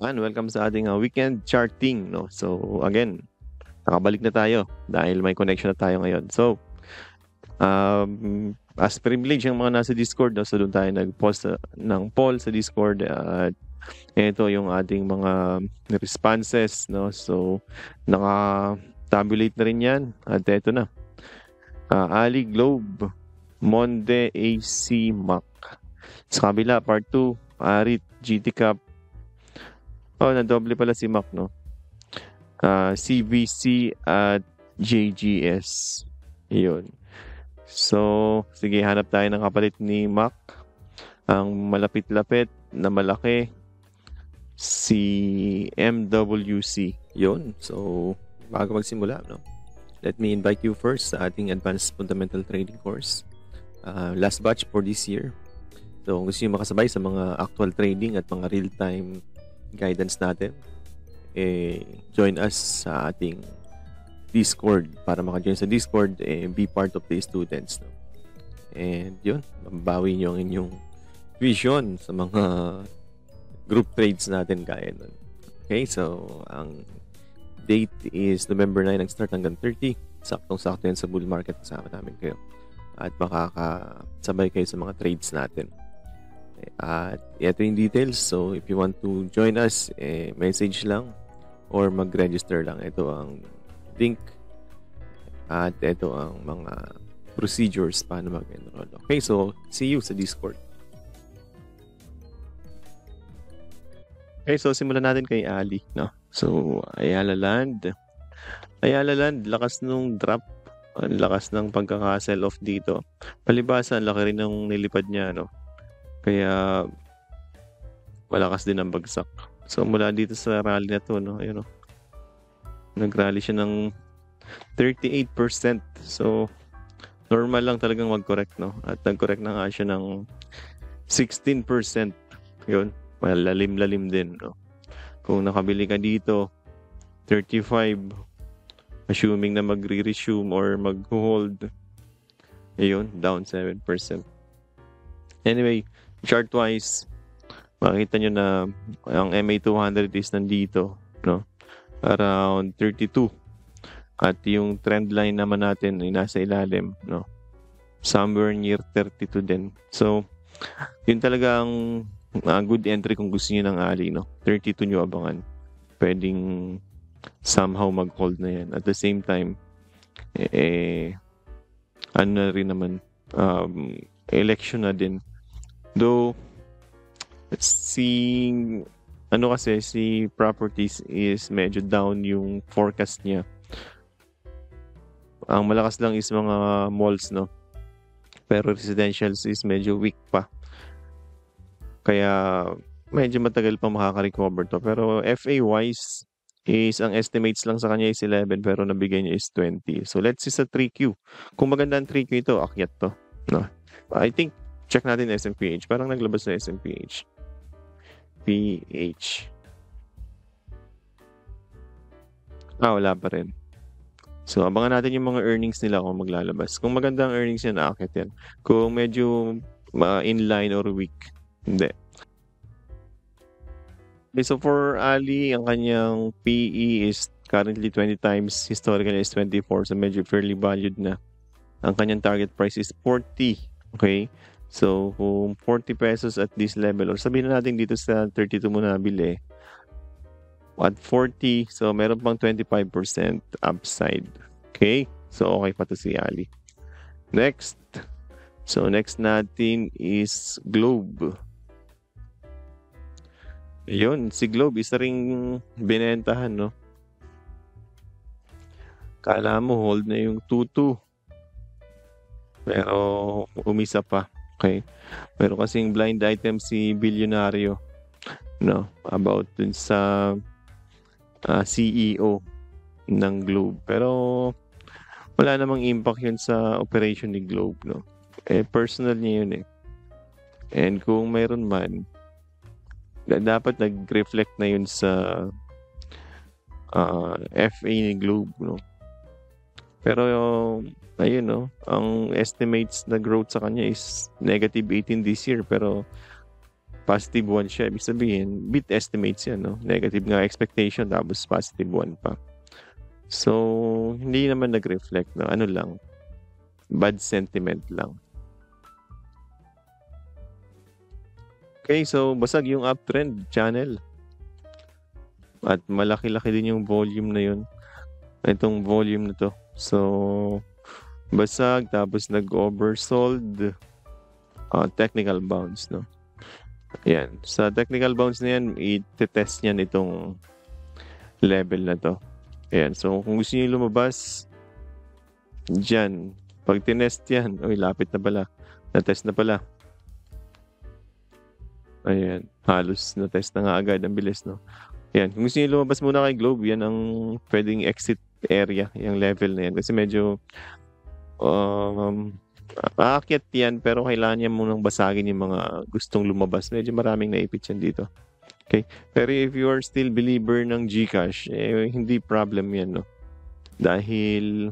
And welcome sa ating uh, weekend charting, no? So, again, nakabalik na tayo dahil may connection na tayo ngayon. So, um, as privilege yung mga nasa Discord, no? so doon tayo nag-post uh, ng poll sa Discord at uh, ito yung ating mga responses, no? So, naka-tabulate na rin yan at ito na. Uh, Ali Globe, Monde AC Mac. Sa kabila, part 2, Arit, GT Cup, Oh, na doble pala si Mac, no? Uh, ah, CVC at JGS. Yun. So, sige, hanap tayo ng kapalit ni Mac. Ang malapit-lapit na malaki, si MWC. Yun. So, bago magsimula, no? Let me invite you first sa ating Advanced Fundamental Trading course. Uh, last batch for this year. So, kung gusto nyo makasabay sa mga actual trading at mga real-time guidance natin, eh, join us sa ating Discord. Para maka-join sa Discord eh, be part of the students no? and yun mabawi nyo ang inyong vision sa mga group trades natin kaya nun. Okay so ang date is November 9 nag-start hanggang 30 saktong-sakto yan sa bull market. Kasama namin kayo. At makakasabay kayo sa mga trades natin at ito yung details. So, if you want to join us, eh, message lang or mag-register lang. Ito ang link at ito ang mga procedures paano mag-enroll. Okay, so see you sa Discord. Okay, so simulan natin kay Ali, no? So, Ayala Land. Ayala Land, lakas nung drop. Ang lakas ng pagkaka-sell off dito. Palibasa, ang laki rin ng nilipad niya, no? Kaya malakas din ang bagsak. So mula dito sa rally na to, no, ayun, no, nag-rally siya ng 38%. So normal lang talagang mag-correct, no? At nag-correct na nga siya ng 16%. Yun, malalim-lalim din, no? Kung nakabili ka dito, 35, assuming na magre-resume or mag-hold, ayun, down 7%. Anyway, chart-wise, makikita nyo na ang MA200 is nandito, no? Around 32. At yung trend line naman natin ay nasa ilalim, no? Somewhere near 32 din. So, yun talaga ang uh, good entry kung gusto niyo ng ali, no? 32 nyo abangan. Pwedeng somehow mag-hold na yan. At the same time, eh, eh ano na rin naman, um, election na din Though, si, ano kasi, si properties is medyo down yung forecast niya. Ang malakas lang is mga malls, no? Pero residentials is medyo weak pa. Kaya, medyo matagal pa makaka-recover to. Pero FA-wise, is ang estimates lang sa kanya is 11 pero nabigay niya is 20. So let's see sa 3Q. Kung maganda ang 3Q ito, akyat to. No? I think Check natin SMPH. Parang naglabas na SMPH. PH. Ah, wala pa rin. So, abangan natin yung mga earnings nila kung maglalabas. Kung maganda ang earnings yan, aakit yan. Kung medyo uh, inline or weak, hindi. Okay, so for Ali, ang kanyang PE is currently 20 times. Historically is 24. So, medyo fairly valued na. Ang kanyang target price is 40. Okay? So, kung 40 pesos at this level, or sabihin na natin dito sa 32 mo na bili, at 40, so meron pang 25% upside. Okay? So, okay pa to si Ali. Next. So, next natin is Globe. Ayun, si Globe, isa ring binentahan, no? Kala mo, hold na yung 2-2. Pero, umisa pa. Okay? Pero kasing blind item si Bilyonaryo no about dun sa uh, ah, CEO ng Globe. Pero wala namang impact yun sa operation ni Globe, no? Eh, personal niya yun eh. And kung mayroon man, dapat nag-reflect na yun sa uh, ah, FA ni Globe, no? Pero ayun no, ang estimates na growth sa kanya is negative 18 this year pero positive 1 siya. Ibig sabihin, beat estimates yan, no? Negative nga expectation, tapos positive 1 pa. So, hindi naman nag-reflect, no? Ano lang, bad sentiment lang. Okay, so basag yung uptrend channel. At malaki-laki din yung volume na yun. Itong volume na to. So, basag, tapos nag-oversold. Uh, technical bounce, no? Yan. Sa technical bounce na yan, i-test niyan itong level na to. Ayan. So, kung gusto niyo lumabas, dyan. Pag tinest yan, oy, lapit na pala. Na-test na pala. Ayan. Halos na-test na nga agad. Ang bilis, no? Ayan. Kung gusto niyo lumabas muna kay Globe, yan ang pwedeng exit area, yung level na yan. Kasi medyo um, Aakyat yan, pero kailangan niya munang basagin yung mga gustong lumabas. Medyo maraming naipit yan dito. Okay? Pero if you are still believer ng GCash, eh, hindi problem yan, no? Dahil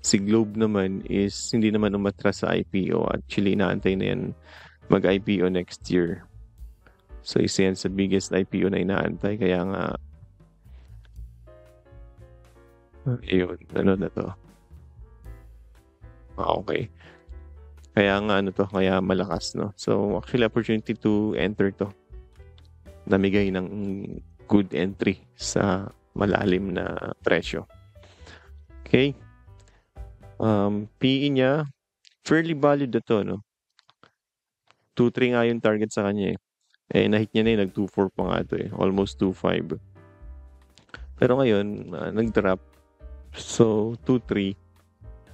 si Globe naman is hindi naman umatras sa IPO. Actually, inaantay na yan mag-IPO next year. So, isa yan sa biggest IPO na inaantay. Kaya nga, yun, ano na to. Ah, okay. Kaya nga ano to, kaya malakas, no? So, actually, opportunity to enter to. Namigay ng good entry sa malalim na presyo. Okay. Um, PE niya, fairly valued na to, no? 2.3 nga yung target sa kanya eh. Eh, nahit niya na yung nag-2.4 pa nga to eh. Almost 2.5. Pero ngayon, uh, nag-drop. So, 2.3.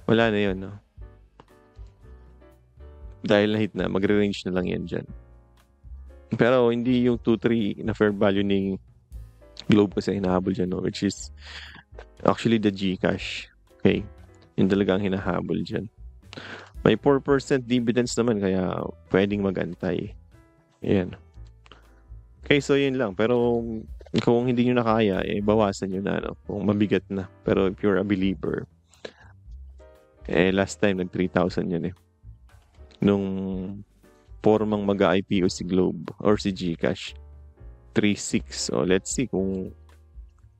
Wala na yun, no? Dahil na hit na, magre-range na lang yan dyan. Pero hindi yung 2-3 na fair value ni Globe kasi hinahabol dyan, no? which is actually the Gcash. Okay? Yung talagang hinahabol dyan. May 4% dividends naman kaya pwedeng magantay. Yan. Okay, so yun lang. Pero kung hindi nyo na kaya, eh, bawasan nyo na. No? Kung mabigat na. Pero if you're a believer, eh, last time nag 3,000 yun eh nung formang mag-IPO si Globe or si GCash. 3.6. So, let's see kung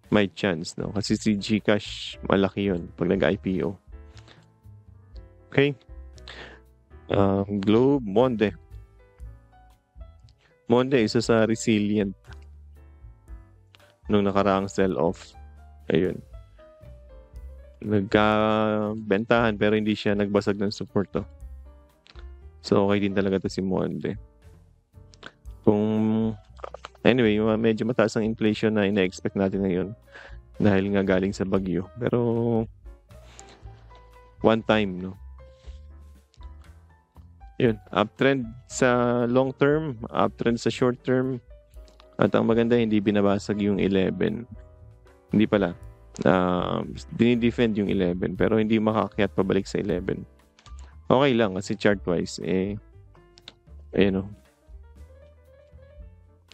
may chance, no? Kasi si GCash, malaki yon pag nag-IPO. Okay? Um, Globe, Monde. Monde, isa sa resilient nung nakaraang sell-off. Ayun. Nagkabentahan pero hindi siya nagbasag ng support to. So, okay din talaga to si Monde. Kung, anyway, medyo mataas ang inflation na ina-expect natin ngayon dahil nga galing sa bagyo. Pero, one time, no? Yun, uptrend sa long term, uptrend sa short term, at ang maganda, hindi binabasag yung 11. Hindi pala. Uh, dinidefend yung 11, pero hindi makakyat pabalik sa 11 okay lang kasi chart-wise, eh, ayun o.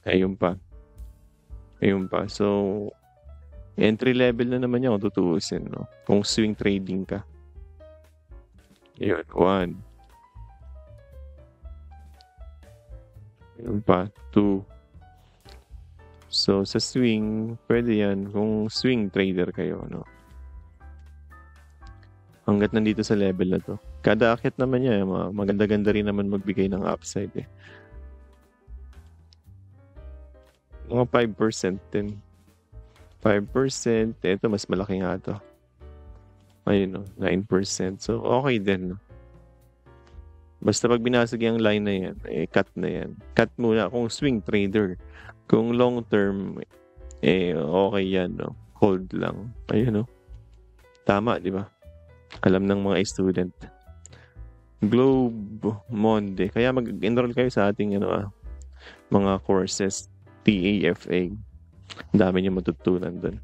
Ayun pa. Ayun pa. So, entry level na naman yan kung tutuusin, no? Kung swing trading ka. Ayun, one. Ayun pa, two. So, sa swing, pwede yan kung swing trader kayo, no? Hanggat nandito sa level na to. Kada akit naman niya, maganda-ganda rin naman magbigay ng upside eh. Mga 5% din. 5%. Ito, mas malaki nga to. Ayun, no, 9%. So, okay din. Basta pag binasag yung line na yan, eh, cut na yan. Cut muna kung swing trader. Kung long term, eh, okay yan, no? Hold lang. Ayun, no? Tama, di ba? Alam ng mga student. Globe Monde. Kaya mag-enroll kayo sa ating ano, ah, mga courses. TAFA. dami niyo matutunan doon.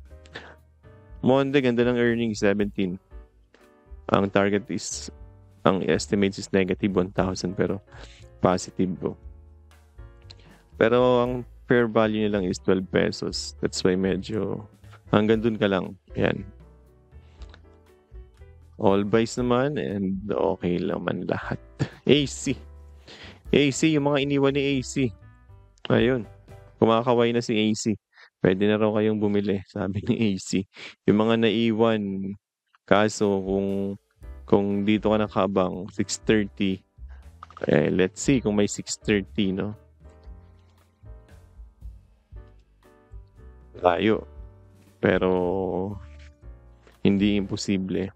Monde, ganda ng earnings, 17. Ang target is, ang estimate is negative 1,000 pero positive po. Pero ang fair value nilang is 12 pesos. That's why medyo hanggang dun ka lang. Yan. All buys naman and okay naman lahat. AC. AC, yung mga iniwan ni AC. Ayun. Kumakaway na si AC. Pwede na raw kayong bumili, sabi ni AC. Yung mga naiwan, kaso kung kung dito ka nakabang 630 eh let's see kung may 630 no layo pero hindi imposible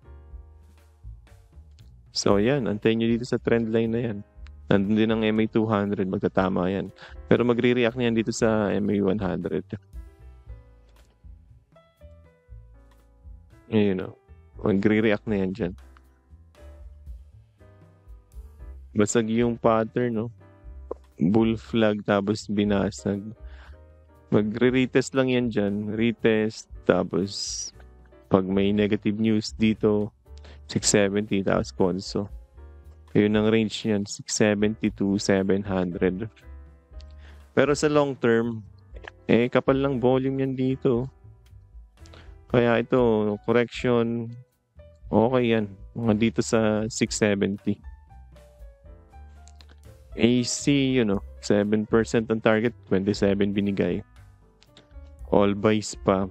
so yan antayin nyo dito sa trend line na yan nandun din ang MA200 magtatama yan pero magre-react na yan dito sa MA100 ayun no magre-react na yan dyan Basag yung pattern, no? Bull flag tapos binasag. Magre-retest lang yan dyan. Retest. Tapos, pag may negative news dito, 670 tapos conso. Yun ang range niyan, 670 to 700. Pero sa long term, eh, kapal lang volume yan dito. Kaya ito, correction, okay yan. Mga dito sa 670. AC, you know, 7% ang target, 27 binigay. All buys pa.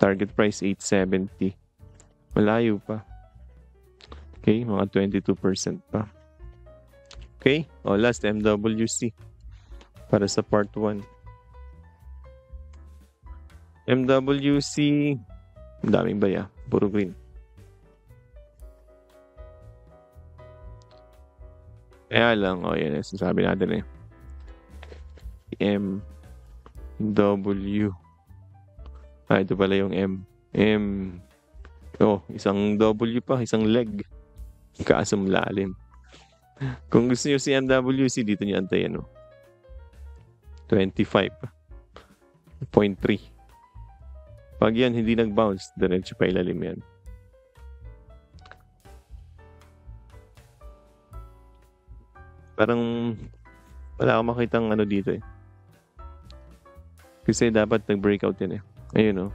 Target price 870. Malayo pa. Okay, mga 22% pa. Okay, o oh, last MWC para sa part 1. MWC, daming baya, puro green. Kaya lang, oh, yan, sasabi natin eh. M, W. Ah, ito pala yung M. M. Oh, isang W pa, isang leg. Kaasam lalim. Kung gusto nyo si MWC, dito nyo antayin, no? 25.3. Pag yan, hindi nag-bounce, diretso pa ilalim yan. Parang wala akong makitang ano dito eh. Kasi dapat nag-breakout yan eh. Ayun oh.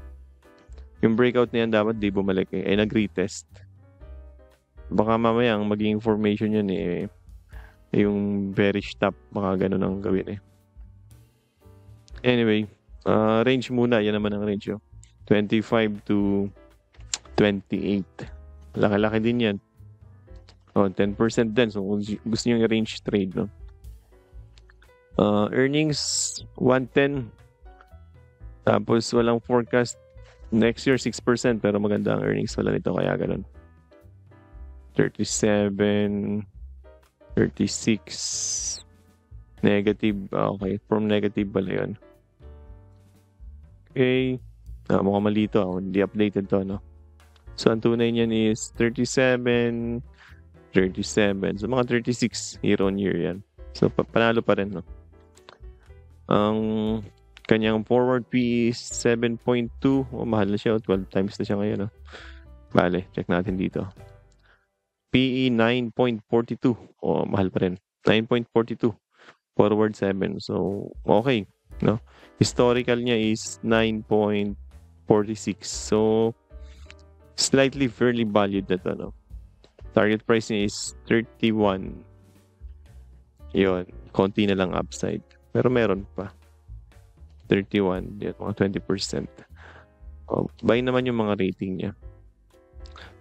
Yung breakout na yan dapat di bumalik eh. Ay nag-retest. Baka mamaya ang maging information yun eh. Yung bearish top. Baka ganun ang gawin eh. Anyway. Uh, range muna. Yan naman ang range oh. 25 to 28. Laki-laki din yan. Oh, 10% din. So, gusto nyo i-range trade, no? Uh, earnings, 110. Tapos, walang forecast. Next year, 6%. Pero maganda ang earnings wala nito. Kaya ganun. 37, 36, negative. Okay, from negative pala yun. Okay. Ah, mukhang malito. Ah. Hindi updated to, no? So, ang tunay niyan is 37, 37. So, mga 36 year on year yan. So, panalo pa rin, no? Ang kanyang forward P is 7.2. Oh, mahal na siya. 12 times na siya ngayon, no? Bale, check natin dito. PE 9.42. Oh, mahal pa rin. 9.42. Forward 7. So, okay. No? Historical niya is 9.46. So, slightly fairly valued na to, no? Target price niya is 31. Yun. Konti na lang upside. Pero meron pa. 31. Yan, mga 20%. Oh, buy naman yung mga rating niya.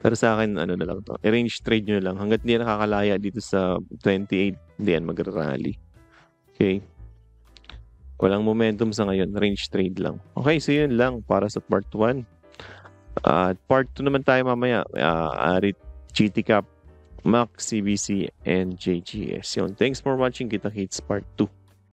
Pero sa akin, ano na lang to. I-range trade nyo lang. Hanggat hindi nakakalaya dito sa 28, hindi yan mag-rally. Okay? Walang momentum sa ngayon. Range trade lang. Okay, so yun lang para sa part 1. At uh, part 2 naman tayo mamaya. Uh, Arit GTCAP, MAC, CBC, and JGS. Yun. Thanks for watching. Kita Hits Part 2.